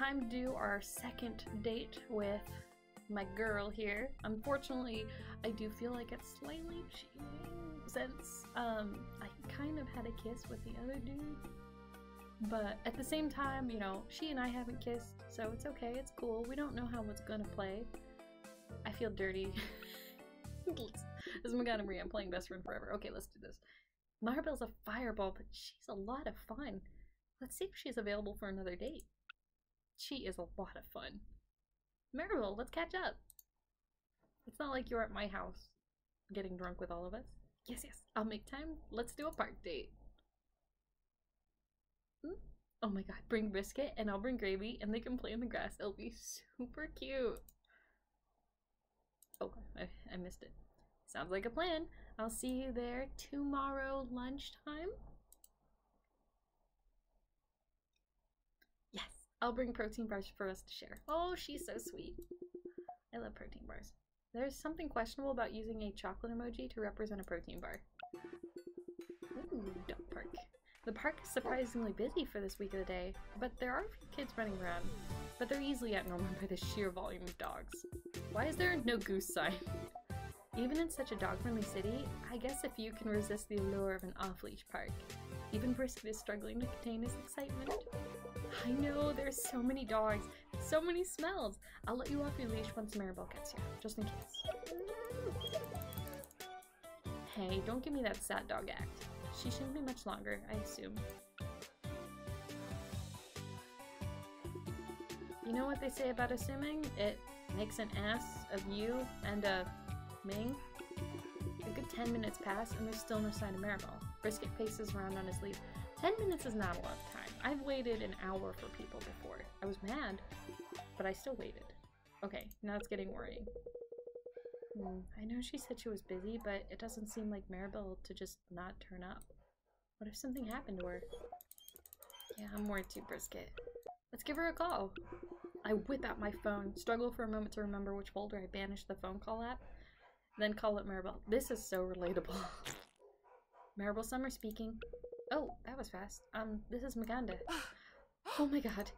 time to do our second date with my girl here. Unfortunately, I do feel like it's slightly cheating since um, I kind of had a kiss with the other dude. But at the same time, you know, she and I haven't kissed, so it's okay, it's cool. We don't know how it's gonna play. I feel dirty. this is Maganda Marie, I'm playing best friend forever. Okay, let's do this. Maribel's a fireball, but she's a lot of fun. Let's see if she's available for another date. She is a lot of fun. Maribel, let's catch up. It's not like you're at my house getting drunk with all of us. Yes, yes, I'll make time. Let's do a park date. Hmm? Oh my god, bring Brisket and I'll bring gravy and they can play in the grass. It'll be super cute. Oh, I, I missed it. Sounds like a plan. I'll see you there tomorrow lunchtime. I'll bring protein bars for us to share. Oh, she's so sweet. I love protein bars. There's something questionable about using a chocolate emoji to represent a protein bar. Ooh, dog park. The park is surprisingly busy for this week of the day, but there are a few kids running around. But they're easily outnumbered by the sheer volume of dogs. Why is there no goose sign? Even in such a dog-friendly city, I guess if you can resist the allure of an off-leash park. Even Brisket is struggling to contain his excitement. I know, there's so many dogs, so many smells. I'll let you off your leash once Maribel gets here, just in case. Hey, don't give me that sad dog act. She shouldn't be much longer, I assume. You know what they say about assuming? It makes an ass of you and a Ming? A good 10 minutes pass and there's still no sign of Maribel. Brisket paces around on his leash. 10 minutes is not a lot of time. I've waited an hour for people before. I was mad, but I still waited. Okay, now it's getting worrying. Hmm, I know she said she was busy, but it doesn't seem like Maribel to just not turn up. What if something happened to her? Yeah, I'm worried too, Brisket. Let's give her a call. I whip out my phone, struggle for a moment to remember which folder I banished the phone call app, then call up Maribel. This is so relatable. Maribel Summer speaking. Oh, that was fast. Um, this is Maganda. Oh my god.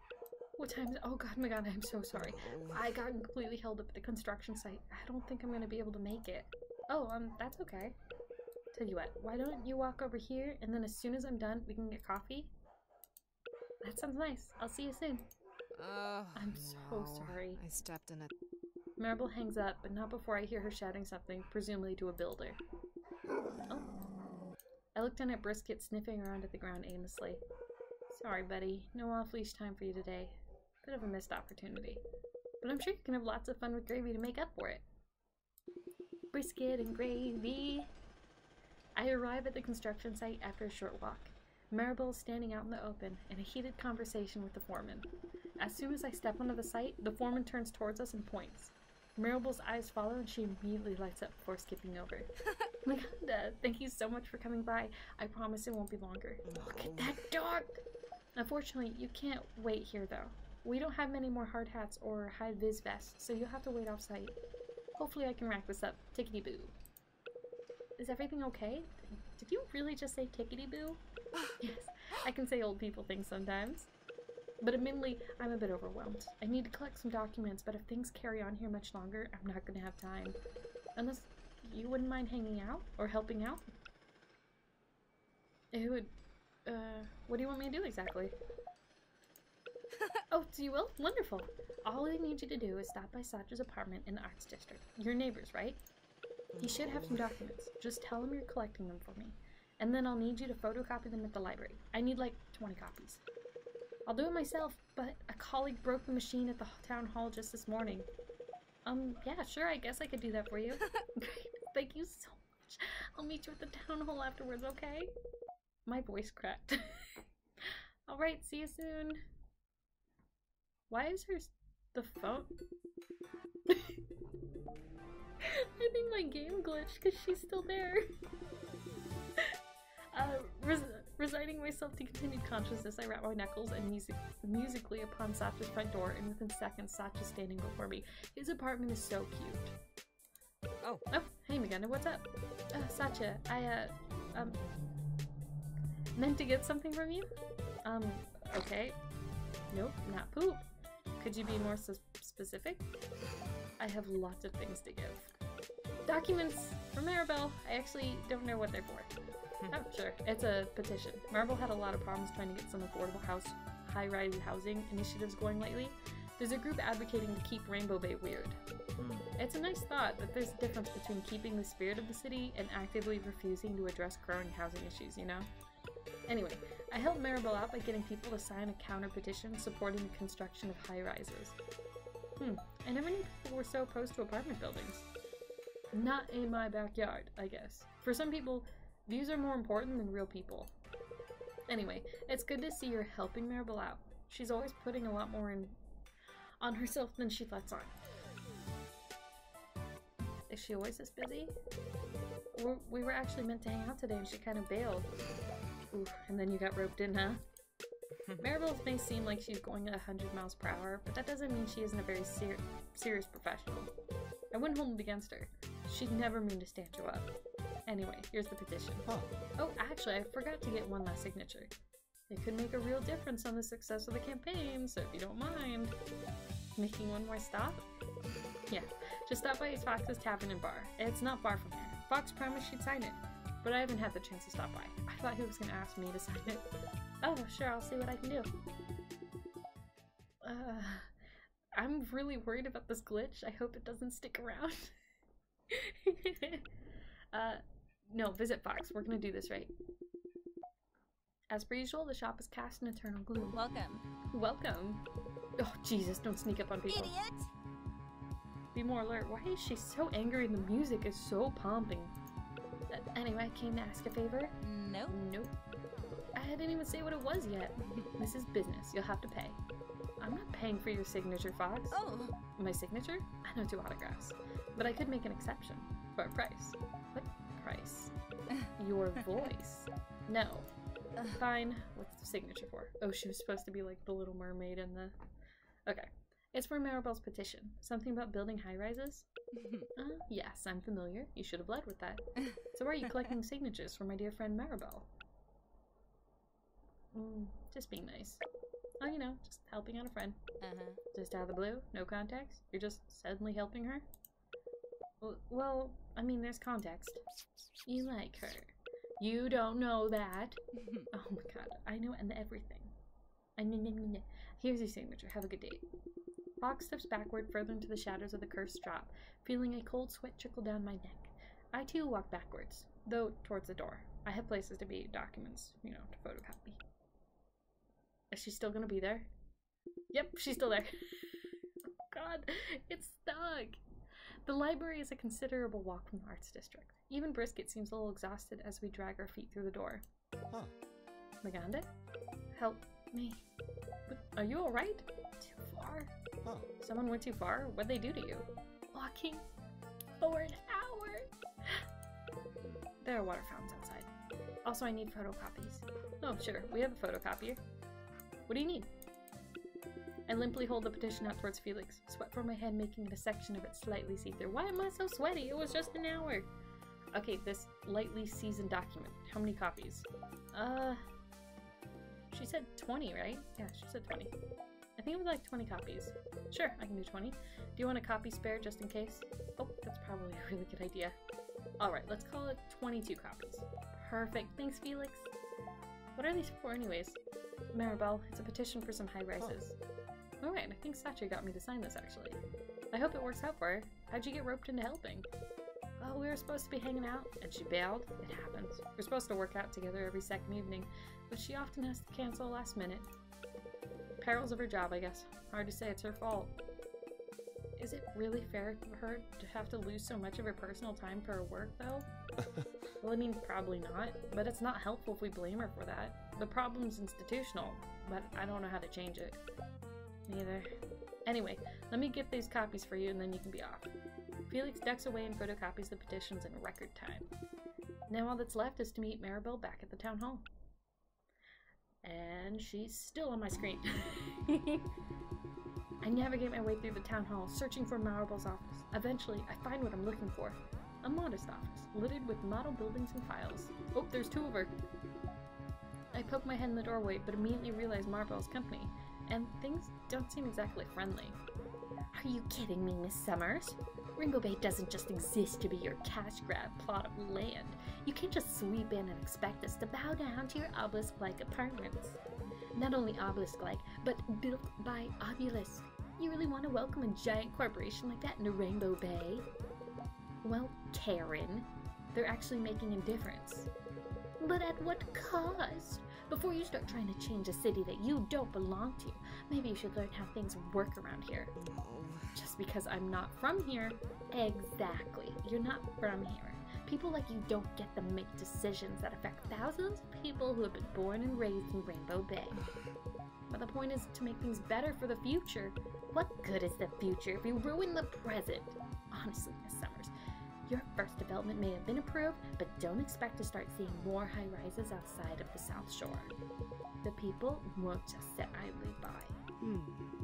What time is Oh god, Maganda, I'm so sorry. I got completely held up at the construction site. I don't think I'm gonna be able to make it. Oh, um, that's okay. Tell you what, why don't you walk over here and then as soon as I'm done, we can get coffee? That sounds nice. I'll see you soon. Oh, I'm so no. sorry. I stepped in it. Maribel hangs up, but not before I hear her shouting something, presumably to a builder. Oh. I looked down at Brisket sniffing around at the ground aimlessly. Sorry, buddy. No off-leash time for you today. Bit of a missed opportunity. But I'm sure you can have lots of fun with gravy to make up for it. Brisket and gravy. I arrive at the construction site after a short walk. Maribel is standing out in the open in a heated conversation with the foreman. As soon as I step onto the site, the foreman turns towards us and points. Maribel's eyes follow and she immediately lights up before skipping over. Maganda, thank you so much for coming by. I promise it won't be longer. Look at that dog! Unfortunately, you can't wait here though. We don't have many more hard hats or high vis vests, so you'll have to wait off site. Hopefully I can rack this up. Tickety boo. Is everything okay? Did you really just say tickety boo? yes, I can say old people things sometimes. But admittedly, I'm a bit overwhelmed. I need to collect some documents, but if things carry on here much longer, I'm not going to have time. Unless you wouldn't mind hanging out or helping out? It would, uh, what do you want me to do exactly? oh, so you will? Wonderful. All I need you to do is stop by Sacha's apartment in the Arts District. Your neighbors, right? He should have some documents. Just tell him you're collecting them for me. And then I'll need you to photocopy them at the library. I need like 20 copies. I'll do it myself, but a colleague broke the machine at the town hall just this morning. Um, yeah, sure, I guess I could do that for you. Thank you so much. I'll meet you at the town hall afterwards, okay? My voice cracked. Alright, see you soon. Why is her the phone? I think my game glitched because she's still there. uh, res resigning myself to continued consciousness, I wrap my knuckles and music musically upon Sacha's front door, and within seconds, Sacha's standing before me. His apartment is so cute. Oh. Oh, hey Maganda, what's up? Uh, Sacha, I, uh, um, meant to get something from you? Um, okay. Nope, not poop. Could you be more s- specific? I have lots of things to give. Documents from Maribel. I actually don't know what they're for. oh, sure. It's a petition. Maribel had a lot of problems trying to get some affordable house, high-rise housing initiatives going lately. There's a group advocating to keep Rainbow Bay weird. It's a nice thought that there's a difference between keeping the spirit of the city and actively refusing to address growing housing issues, you know? Anyway, I helped Maribel out by getting people to sign a counter petition supporting the construction of high rises. Hmm, I never knew people were so opposed to apartment buildings. Not in my backyard, I guess. For some people, views are more important than real people. Anyway, it's good to see you're helping Maribel out. She's always putting a lot more in on herself than she lets on. Is she always this busy? We're, we were actually meant to hang out today and she kind of bailed. Ooh, and then you got roped in, huh? Maribel may seem like she's going at 100 miles per hour, but that doesn't mean she isn't a very ser- serious professional. I wouldn't hold it against her. She'd never mean to stand you up. Anyway, here's the petition. Huh. Oh, actually, I forgot to get one last signature. It could make a real difference on the success of the campaign, so if you don't mind. Making one more stop? Yeah, just stop by Fox's Tavern and Bar. It's not far from here. Fox promised she'd sign it, but I haven't had the chance to stop by. I thought he was gonna ask me to sign it. Oh, sure, I'll see what I can do. Uh, I'm really worried about this glitch. I hope it doesn't stick around. uh, no, visit Fox. We're gonna do this right. As per usual, the shop is cast in eternal gloom. Welcome. Welcome. Oh, Jesus, don't sneak up on people. Idiot! Be more alert. Why is she so angry and the music is so pumping? Uh, anyway, I came to ask a favor. Nope. Nope. I didn't even say what it was yet. this is business. You'll have to pay. I'm not paying for your signature, Fox. Oh, My signature? I know two autographs. But I could make an exception. For a price. What price? Your voice. No. Fine. What's the signature for? Oh, she was supposed to be like the Little Mermaid and the. Okay. It's for Maribel's petition. Something about building high rises? Uh, yes, I'm familiar. You should have led with that. So, why are you collecting signatures for my dear friend Maribel? Mm, just being nice. Oh, you know, just helping out a friend. uh-huh. Just out of the blue? No context? You're just suddenly helping her? Well, well, I mean, there's context. You like her. You don't know that. Oh my god, I know and everything. I know. Here's your signature. Have a good day. Fox steps backward further into the shadows of the cursed drop, feeling a cold sweat trickle down my neck. I too walk backwards, though towards the door. I have places to be, documents, you know, to photocopy. Is she still gonna be there? Yep, she's still there. oh god, it's stuck. The library is a considerable walk from the arts district. Even Brisket seems a little exhausted as we drag our feet through the door. Huh. Maganda? Help me. But are you alright? Too far? Huh. Someone went too far? What'd they do to you? Walking for an hour. There are water fountains outside. Also, I need photocopies. Oh, sure. We have a photocopier. What do you need? I limply hold the petition out towards Felix, sweat from my head making a section of it slightly see-through. Why am I so sweaty? It was just an hour. Okay, this lightly seasoned document. How many copies? Uh, she said 20, right? Yeah, she said 20. I think it was like 20 copies. Sure, I can do 20. Do you want a copy spare just in case? Oh, that's probably a really good idea. Alright, let's call it 22 copies. Perfect. Thanks, Felix. What are these for, anyways? Maribel, it's a petition for some high rises. Alright, I think Sacha got me to sign this actually. I hope it works out for her. How'd you get roped into helping? Well, we were supposed to be hanging out, and she bailed. It happens. We're supposed to work out together every second evening, but she often has to cancel last minute. Perils of her job, I guess. Hard to say it's her fault. Is it really fair for her to have to lose so much of her personal time for her work, though? well, I mean, probably not, but it's not helpful if we blame her for that. The problem's institutional, but I don't know how to change it. Neither. Anyway, let me get these copies for you and then you can be off. Felix ducks away and photocopies the petitions in record time. Now all that's left is to meet Maribel back at the town hall. And she's still on my screen. I navigate my way through the town hall, searching for Maribel's office. Eventually, I find what I'm looking for. A modest office, littered with model buildings and files. Oh, there's two of her. I poke my head in the doorway, but immediately realize Maribel's company. and things don't seem exactly friendly. Are you kidding me, Miss Summers? Rainbow Bay doesn't just exist to be your cash grab plot of land. You can't just sweep in and expect us to bow down to your obelisk-like apartments. Not only obelisk-like, but built by obelisk. You really want to welcome a giant corporation like that into Rainbow Bay? Well, Karen, they're actually making a difference. But at what cost? Before you start trying to change a city that you don't belong to, maybe you should learn how things work around here. Just because I'm not from here? Exactly. You're not from here. People like you don't get to make decisions that affect thousands of people who have been born and raised in Rainbow Bay. But the point is to make things better for the future. What good is the future if you ruin the present? Honestly, Miss Summers, your first development may have been approved, but don't expect to start seeing more high rises outside of the South Shore. The people won't just sit idly by. Hmm.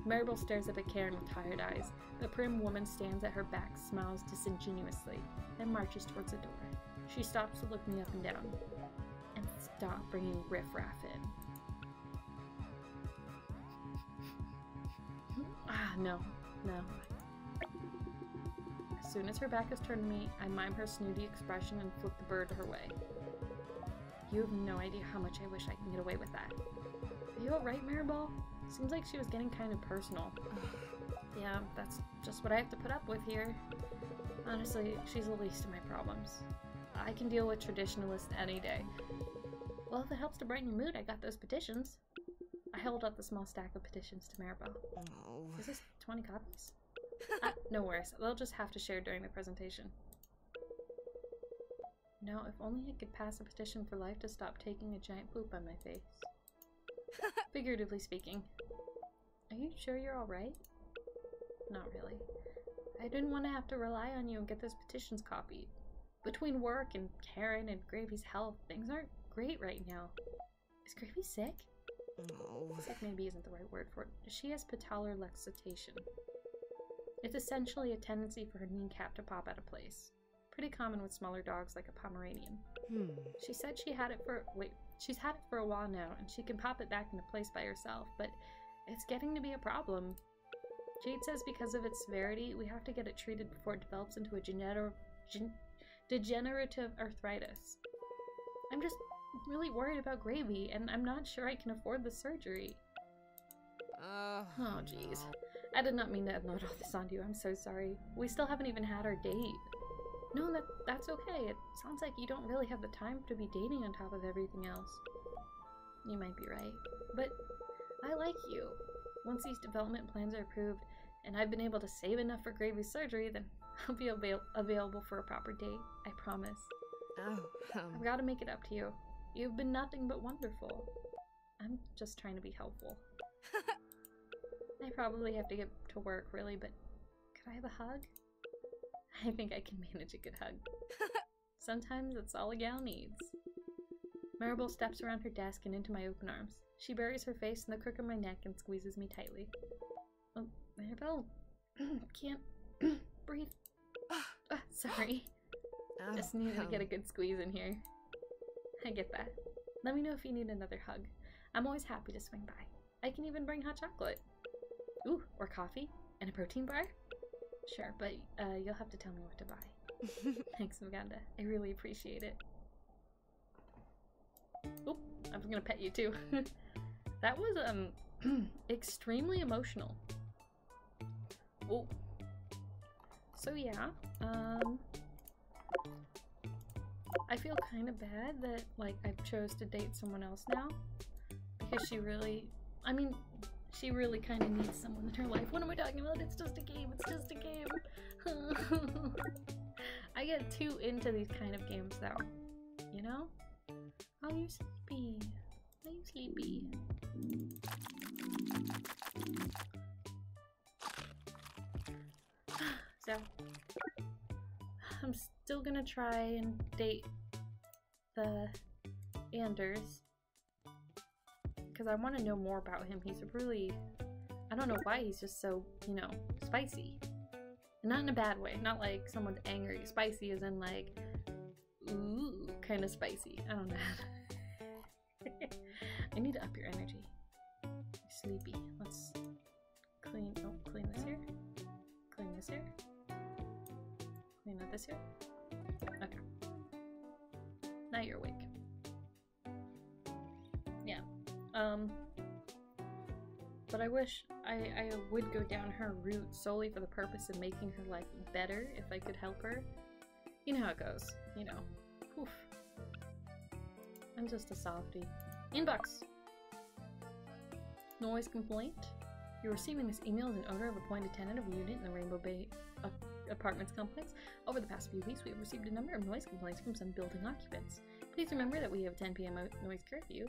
Maribel stares up at Karen with tired eyes. The prim woman stands at her back, smiles disingenuously, and marches towards the door. She stops to look me up and down. And stop bringing riffraff in. Ah, no, no. As soon as her back is turned to me, I mime her snooty expression and flip the bird her way. You have no idea how much I wish I could get away with that. Are you alright, Maribel? Seems like she was getting kind of personal. yeah, that's just what I have to put up with here. Honestly, she's the least of my problems. I can deal with traditionalists any day. Well, if it helps to brighten your mood, I got those petitions. I held up the small stack of petitions to Maribel. Oh. Is this 20 copies? uh, no worries. They'll just have to share during the presentation. No, if only I could pass a petition for life to stop taking a giant poop on my face. Figuratively speaking. Are you sure you're alright? Not really. I didn't want to have to rely on you and get those petitions copied. Between work and Karen and Gravy's health, things aren't great right now. Is Gravy sick? No. Sick maybe isn't the right word for it. She has patellar luxation. It's essentially a tendency for her kneecap to pop out of place. Pretty common with smaller dogs like a Pomeranian. Hmm. She said she had it for wait, she's had it for a while now and she can pop it back into place by herself, but it's getting to be a problem. Jade says because of its severity, we have to get it treated before it develops into a gener- gen- degenerative arthritis. I'm just really worried about Gravy, and I'm not sure I can afford the surgery. Uh, Oh, jeez. I did not mean to unload all this on you. I'm so sorry. We still haven't even had our date. No, that that's okay. It sounds like you don't really have the time to be dating on top of everything else. You might be right. But I like you. Once these development plans are approved and I've been able to save enough for Gravy's surgery, then I'll be avail- available for a proper date. I promise. Oh, I've um, got to make it up to you. You've been nothing but wonderful. I'm just trying to be helpful. I probably have to get to work, really, but could I have a hug? I think I can manage a good hug. Sometimes that's all a gal needs. Maribel steps around her desk and into my open arms. She buries her face in the crook of my neck and squeezes me tightly. Oh, Maribel, can't breathe. Ah, sorry. oh, Just needed to get a good squeeze in here. I get that. Let me know if you need another hug. I'm always happy to swing by. I can even bring hot chocolate. Ooh, or coffee? And a protein bar? Sure, but uh, you'll have to tell me what to buy. Thanks, Maganda. I really appreciate it. Oop, I was gonna pet you too. that was um extremely emotional. Oh. So yeah, um I feel kind of bad that like I chose to date someone else now because she really I mean she really kind of needs someone in her life. What am I talking about? It's just a game. It's just a game. I get too into these kind of games though. You know? Are you sleepy? Are you sleepy? so, I'm still gonna try and date the Anders because I want to know more about him. He's really, I don't know why he's just so, you know, spicy. Not in a bad way, not like someone's angry. Spicy is in like, ooh, kind of spicy. I don't know. I need to up your energy. You're sleepy. Let's clean. Oh, clean this here. Clean this here. Clean up this here. Okay. Now you're awake. Um. But I wish I, I would go down her route solely for the purpose of making her life better if I could help her. You know how it goes, you know. Oof. I'm just a softie. Inbox! Noise complaint? You're receiving this email as an owner of appointed tenant of a unit in the Rainbow Bay Apartments complex. Over the past few weeks, we have received a number of noise complaints from some building occupants. Please remember that we have 10 p.m. noise curfew.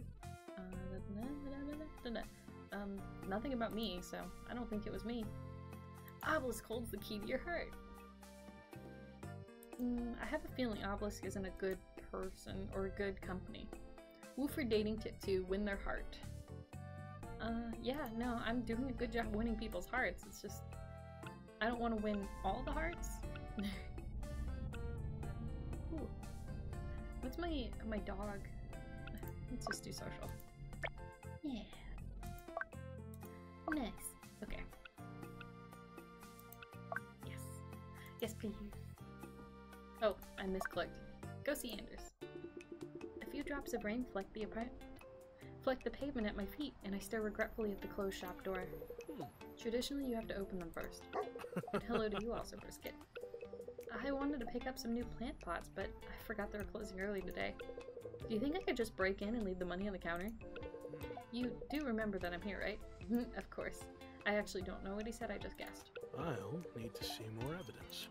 Uh, um, nothing about me, so I don't think it was me. Obelisk holds the key to your heart. Mm, I have a feeling Obelisk isn't a good person or good company. Woofer dating tip to win their heart. Uh, yeah, no, I'm doing a good job winning people's hearts. It's just, I don't want to win all the hearts. What's my my dog? Let's just do social. Yeah. Nice. Okay. Yes. Yes, please. Oh, I misclicked. Go see Anders. A few drops of rain fleck the apart fleck the pavement at my feet, and I stare regretfully at the closed shop door. Hmm. Traditionally, you have to open them first. and hello to you also, Brisket. I wanted to pick up some new plant pots, but I forgot they were closing early today. Do you think I could just break in and leave the money on the counter? You do remember that I'm here, right? of course. I actually don't know what he said, I just guessed. I'll need to see more evidence.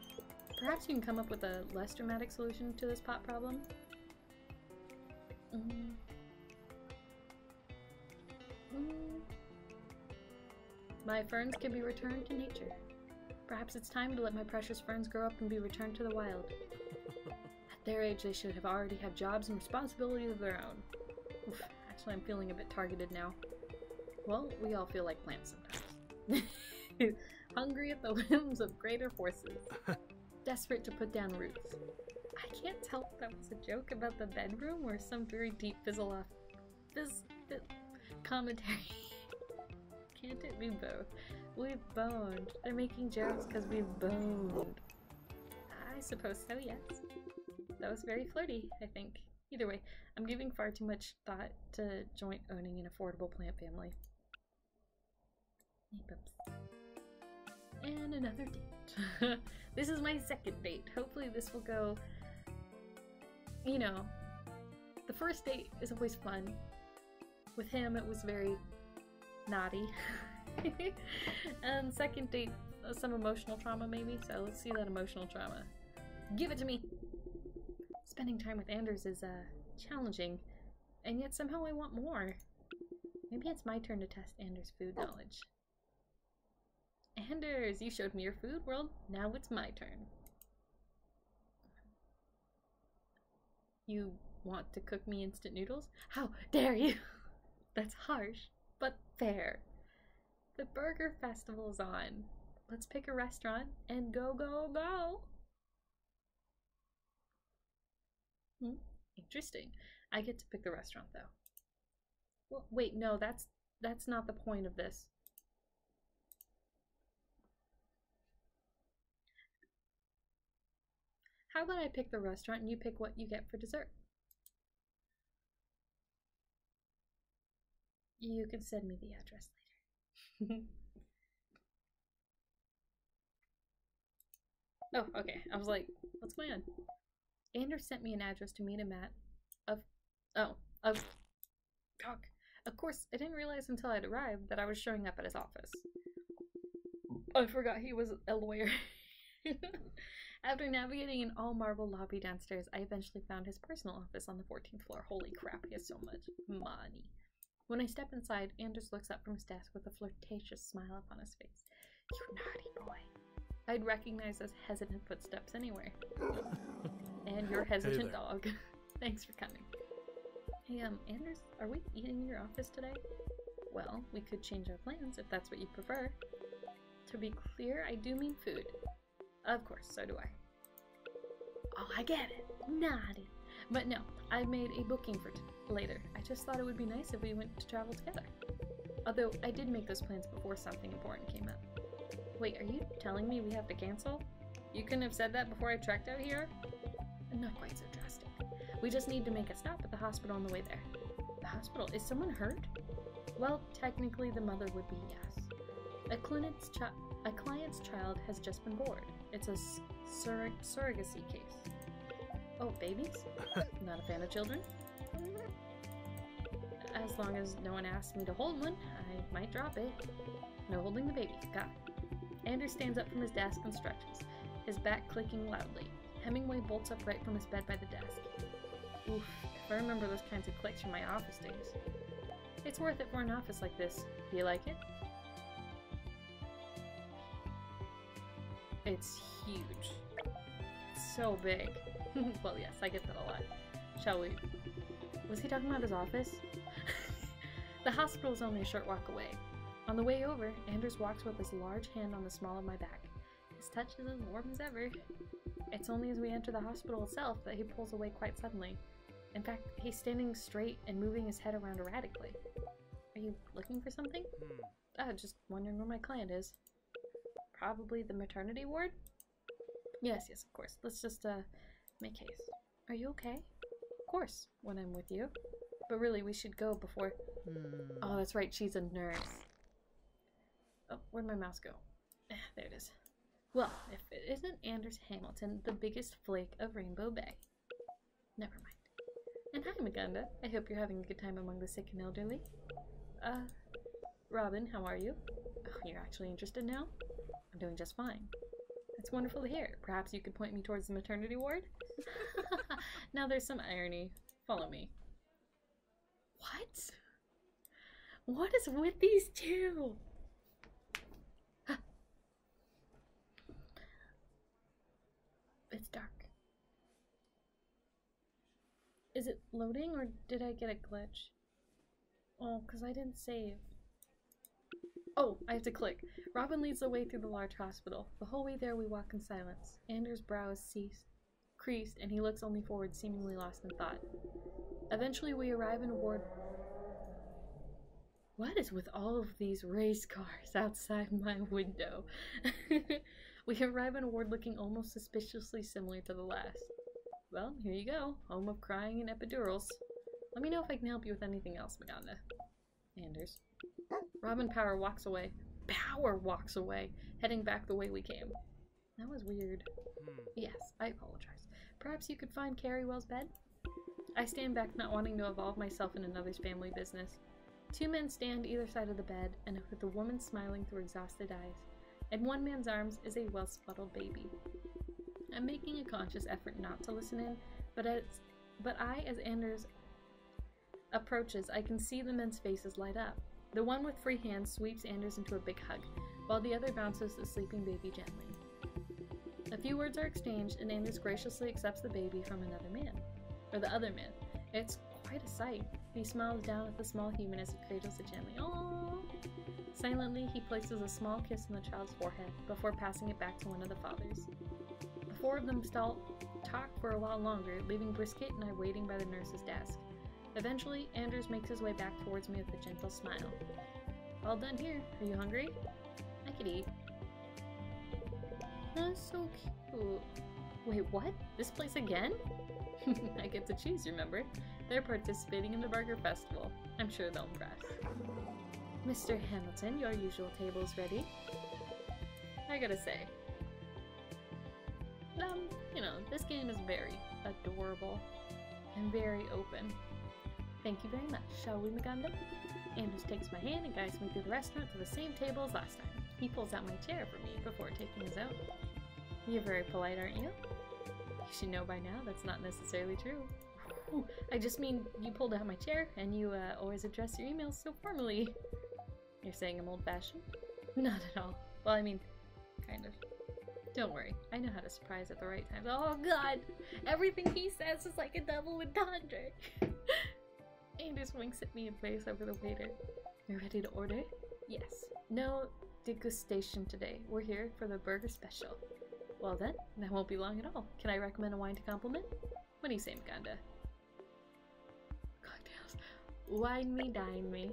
Perhaps you can come up with a less dramatic solution to this pot problem? Mm. Mm. My ferns can be returned to nature. Perhaps it's time to let my precious ferns grow up and be returned to the wild. At their age, they should have already had jobs and responsibilities of their own. Oof, actually, I'm feeling a bit targeted now. Well, we all feel like plants sometimes. Hungry at the whims of greater forces. Desperate to put down roots. I can't tell if that was a joke about the bedroom or some very deep fizzle off fizz, fizz commentary. can't it be both? We've boned. They're making jokes because we've boned. I suppose so, yes. That was very flirty, I think. Either way, I'm giving far too much thought to joint owning an affordable plant family. And another date. this is my second date. Hopefully this will go, you know, the first date is always fun. With him it was very naughty. and second date, uh, some emotional trauma maybe, so let's see that emotional trauma. Give it to me! Spending time with Anders is, uh, challenging, and yet somehow I want more. Maybe it's my turn to test Anders' food knowledge. Anders, you showed me your food world, now it's my turn. You want to cook me instant noodles? How dare you! That's harsh, but fair. The Burger Festival is on. Let's pick a restaurant and go, go, go! Hmm, interesting. I get to pick the restaurant though. Well, wait, no, that's that's not the point of this. How about I pick the restaurant and you pick what you get for dessert? You can send me the address later. oh, okay. I was like, what's going on? Anders sent me an address to meet him at. Of. Oh. Of. Cock. Of course, I didn't realize until I'd arrived that I was showing up at his office. I forgot he was a lawyer. After navigating an all marble lobby downstairs, I eventually found his personal office on the 14th floor. Holy crap, he has so much money. When I step inside, Anders looks up from his desk with a flirtatious smile upon his face. You naughty boy. I'd recognize those hesitant footsteps anywhere. and your hesitant hey dog. Thanks for coming. Hey, um, Anders, are we eating in your office today? Well, we could change our plans if that's what you prefer. To be clear, I do mean food. Of course, so do I. Oh, I get it. Naughty. But no, I made a booking for later. I just thought it would be nice if we went to travel together. Although I did make those plans before something important came up. Wait, are you telling me we have to cancel? You couldn't have said that before I trekked out here? Not quite so drastic. We just need to make a stop at the hospital on the way there. The hospital? Is someone hurt? Well, technically the mother would be yes. A client's, chi- a client's child has just been born. It's a surrog- surrogacy case. Oh, babies? Not a fan of children? As long as no one asks me to hold one, I might drop it. No holding the baby. Got it. Anders stands up from his desk and stretches, his back clicking loudly. Hemingway bolts upright from his bed by the desk. Oof, if I remember those kinds of clicks from my office days. It's worth it for an office like this. Do you like it? It's huge. So big. well, yes, I get that a lot. Shall we? Was he talking about his office? the hospital is only a short walk away. On the way over, Anders walks with his large hand on the small of my back. His touch is as warm as ever. It's only as we enter the hospital itself that he pulls away quite suddenly. In fact, he's standing straight and moving his head around erratically. Are you looking for something? Oh, just wondering where my client is. Probably the maternity ward? Yes, yes, of course. Let's just, uh, make haste. Are you okay? Of course, when I'm with you. But really, we should go before. Hmm. Oh, that's right, she's a nurse. Oh, where'd my mouse go? There it is. Well, if it isn't Anders Hamilton, the biggest flake of Rainbow Bay. Never mind. And hi, Maganda. I hope you're having a good time among the sick and elderly. Uh, Robin, how are you? Oh, you're actually interested now? I'm doing just fine. That's wonderful to hear. Perhaps you could point me towards the maternity ward? now there's some irony. Follow me. What? What is with these two? it's dark. Is it loading or did I get a glitch? Oh, because I didn't save. Oh, I have to click. Robin leads the way through the large hospital. The whole way there we walk in silence. Anders' brow is ceased, creased, and he looks only forward, seemingly lost in thought. Eventually we arrive in a ward what is with all of these race cars outside my window? we arrive in a ward looking almost suspiciously similar to the last. Well, here you go, home of crying and epidurals. Let me know if I can help you with anything else, Maganda. Anders. Robin Power walks away. Power walks away, heading back the way we came. That was weird. Hmm. Yes, I apologize. Perhaps you could find Carrie Well's bed? I stand back, not wanting to involve myself in another's family business. Two men stand either side of the bed, and with the woman smiling through exhausted eyes. In one man's arms is a well swaddled baby. I'm making a conscious effort not to listen in, but as but I, as Anders approaches, I can see the men's faces light up. The one with free hands sweeps Anders into a big hug, while the other bounces the sleeping baby gently. A few words are exchanged, and Anders graciously accepts the baby from another man, or the other man. It's quite a sight. He smiles down at the small human as he cradles it gently. Aww. Silently, he places a small kiss on the child's forehead before passing it back to one of the fathers. Four of them talk for a while longer, leaving Brisket and I waiting by the nurse's desk. Eventually, Anders makes his way back towards me with a gentle smile. All done here. Are you hungry? I could eat. That's so cute. Wait, what? This place again? I get to choose, remember? They're participating in the Burger Festival. I'm sure they'll impress. Mr. Hamilton, your usual table's ready. I gotta say, um, you know, this game is very adorable and very open. Thank you very much. Shall we, Maganda? Anders takes my hand and guides me through the restaurant to the same table as last time. He pulls out my chair for me before taking his own. You're very polite, aren't you? You should know by now that's not necessarily true. Ooh, I just mean you pulled out my chair and you uh, always address your emails so formally. You're saying I'm old fashioned? Not at all. Well, I mean, kind of. Don't worry, I know how to surprise at the right times. Oh god! Everything he says is like a double entendre! Anders winks at me and plays over the waiter. You ready to order? Yes. No degustation today. We're here for the burger special. Well then, that won't be long at all. Can I recommend a wine to complement? What do you say, Maganda? Cocktails. Wine me, dine me.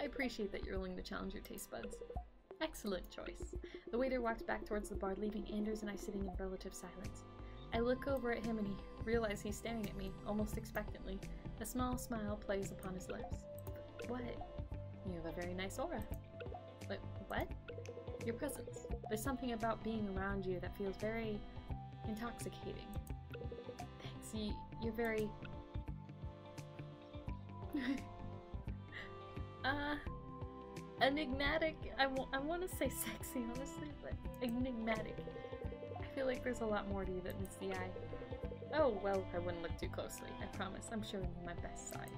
I appreciate that you're willing to challenge your taste buds. Excellent choice. The waiter walks back towards the bar, leaving Anders and I sitting in relative silence. I look over at him and he realize he's staring at me, almost expectantly. A small smile plays upon his lips. What? You have a very nice aura. But what? Your presence. There's something about being around you that feels very intoxicating. Thanks. You, you're very. uh, enigmatic. I, I want to say sexy, honestly, but enigmatic. I feel like there's a lot more to you than meets the eye. Oh, well, I wouldn't look too closely. I promise. I'm showing you my best side.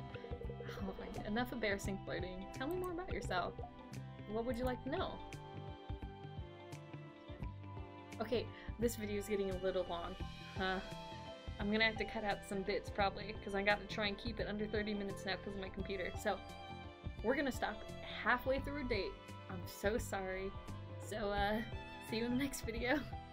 Alright, enough embarrassing flirting. Tell me more about yourself. What would you like to know? Okay, this video is getting a little long. Huh? I'm gonna have to cut out some bits probably, because I gotta try and keep it under 30 minutes now because of my computer. So, we're gonna stop halfway through a date. I'm so sorry. So, uh, see you in the next video.